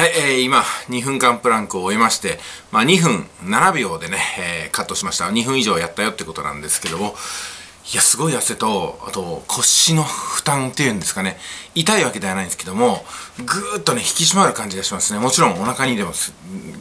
はい、えー、今、2分間プランクを終えまして、まあ、2分7秒でね、えー、カットしました。2分以上やったよってことなんですけども、いや、すごい汗と、あと、腰の負担っていうんですかね、痛いわけではないんですけども、ぐーっとね、引き締まる感じがしますね。もちろんお腹にでも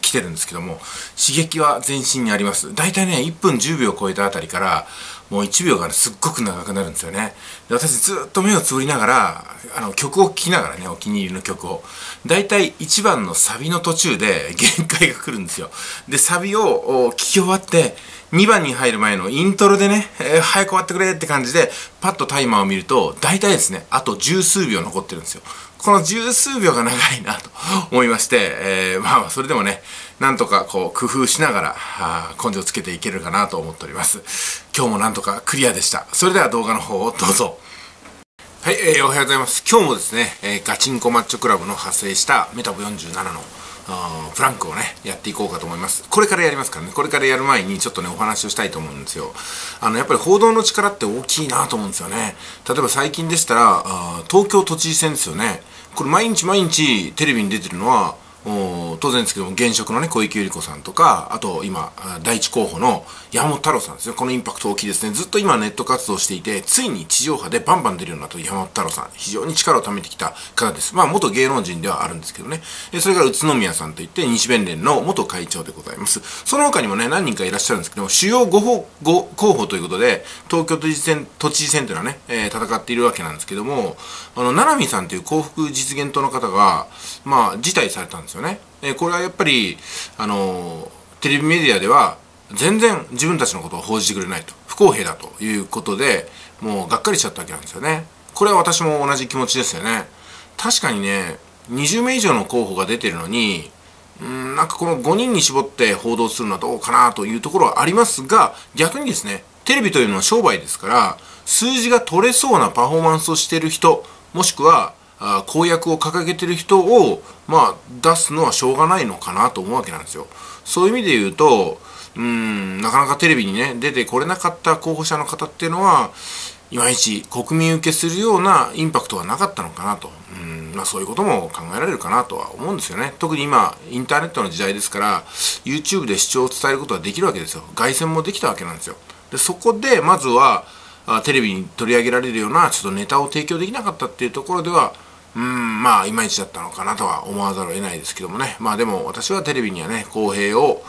来てるんですけども、刺激は全身にあります。だいたいね、1分10秒超えたあたりから、もう1秒がね、すっごく長くなるんですよね。で私ずっと目をつぶりながら、あの、曲を聴きながらね、お気に入りの曲を。だいたい1番のサビの途中で限界が来るんですよ。で、サビを聴き終わって、2番に入る前のイントロでね、えー、早く終わってくれって感じで、パッとタイマーを見ると、大体ですね、あと十数秒残ってるんですよ。この十数秒が長いなと 思いまして、えー、まあ、それでもね、なんとかこう、工夫しながら、根性つけていけるかなと思っております。今日もなんとかクリアでした。それでは動画の方をどうぞ。はい、えー、おはようございます。今日もですね、えー、ガチンコマッチョクラブの派生したメタボ47のフランクをね、やっていこうかと思います。これからやりますからね、これからやる前にちょっとね、お話をしたいと思うんですよ。あの、やっぱり報道の力って大きいなと思うんですよね。例えば最近でしたら、東京都知事選ですよね。これ毎日毎日テレビに出てるのは、当然ですけども現職のね小池百合子さんとかあと今第一候補の山本太郎さんですねこのインパクト大きいですね。ずっと今ネット活動していてついに地上波でバンバン出るようになった山本太郎さん。非常に力を貯めてきた方です。まあ元芸能人ではあるんですけどね。それから宇都宮さんといって西弁連の元会長でございます。その他にもね何人かいらっしゃるんですけども主要 5, 候5候補ということで東京都知事選都知事選というのはね、えー、戦っているわけなんですけどもあの七海さんという幸福実現党の方がまあ辞退されたんですよね。えこれはやっぱり、あのテレビメディアでは全然自分たちのことを報じてくれないと。不公平だということでもうがっかりしちゃったわけなんですよね。これは私も同じ気持ちですよね。確かにね20名以上の候補が出てるのにうんなんかこの5人に絞って報道するのはどうかなというところはありますが逆にですねテレビというのは商売ですから数字が取れそうなパフォーマンスをしてる人もしくはあ公約を掲げてる人を、まあ、出すのはしょうがないのかなと思うわけなんですよ。そういう意味で言うと、うん、なかなかテレビにね、出てこれなかった候補者の方っていうのは、いまいち国民受けするようなインパクトはなかったのかなと。うん、まあそういうことも考えられるかなとは思うんですよね。特に今、インターネットの時代ですから、YouTube で主張を伝えることはできるわけですよ。凱旋もできたわけなんですよ。で、そこで、まずは、テレビに取り上げられるような、ちょっとネタを提供できなかったっていうところでは、うん、まあ、いまいちだったのかなとは思わざるを得ないですけどもね。まあでも、私はテレビにはね、公平を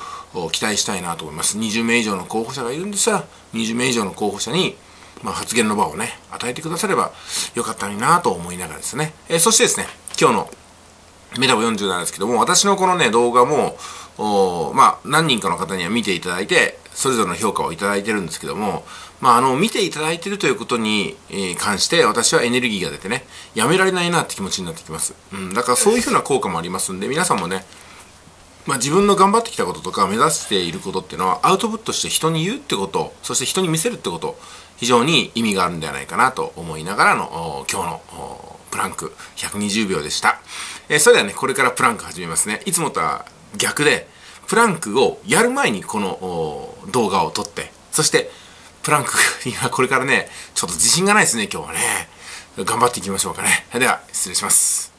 期待したいなと思います。20名以上の候補者がいるんですが、20名以上の候補者に、まあ、発言の場をね、与えてくださればよかったのになと思いながらですね。えー、そしてですね、今日のメタボ47ですけども、私のこのね、動画も、まあ、何人かの方には見ていただいて、それぞれの評価をいただいてるんですけども、まあ、あの、見ていただいてるということに、関して、私はエネルギーが出てね、やめられないなって気持ちになってきます。うん、だからそういうふうな効果もありますんで、皆さんもね、まあ、自分の頑張ってきたこととか目指していることっていうのはアウトプットして人に言うってことそして人に見せるってこと非常に意味があるんではないかなと思いながらの今日のプランク120秒でした、えー、それではねこれからプランク始めますねいつもとは逆でプランクをやる前にこの動画を撮ってそしてプランク今これからねちょっと自信がないですね今日はね。頑張っていきましょうかね。では失礼します。